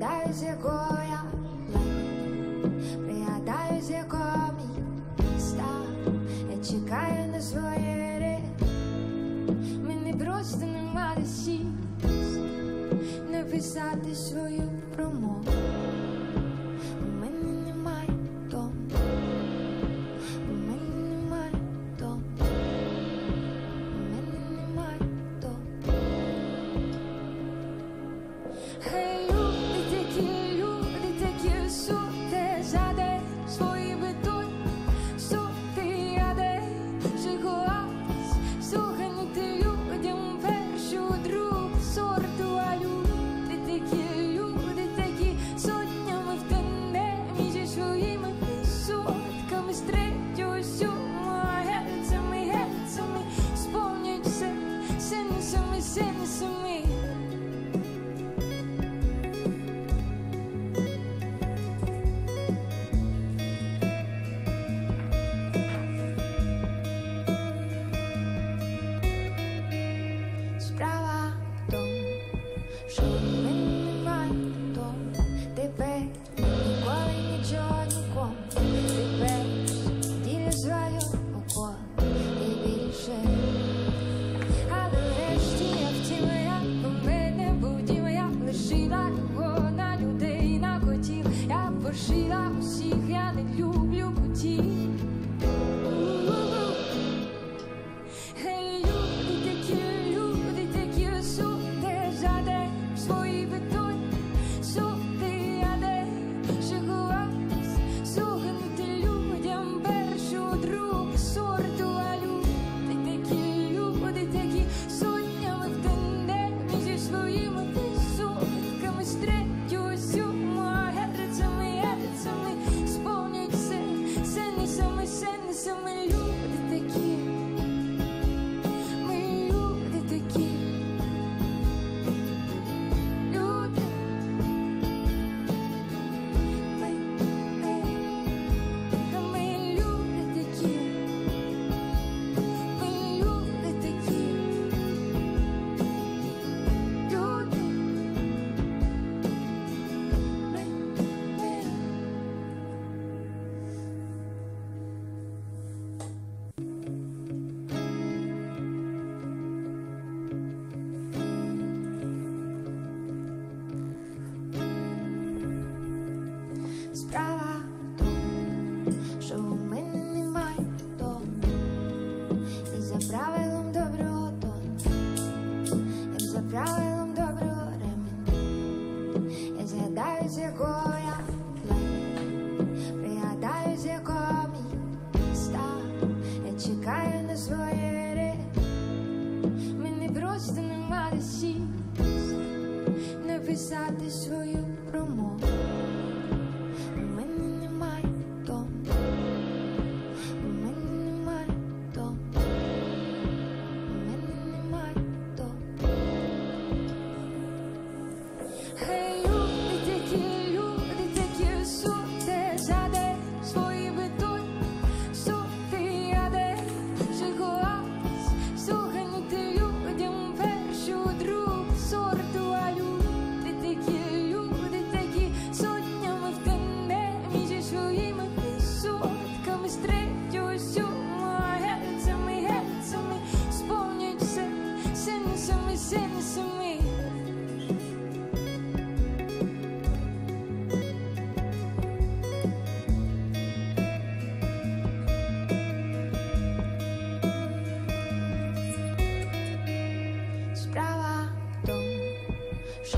Пригадаю, з якого я пригадаю, з якого мій міста. Я чекаю на своє рік. Мені просто нема де написати свою промову. send this to me. правилом доброго ремня Я згадаю, з якого я пригадаю, з якого мій Я чекаю на своє ри Мені просто нема де написати свою промову. Хей, люди, люди, такі, суте, заде свої битуй, сути, аде, жигуас, суханіти людям, першу друг сорту, а такі, люди такі, сотнями в тендемі зі сотками з третього сю. 是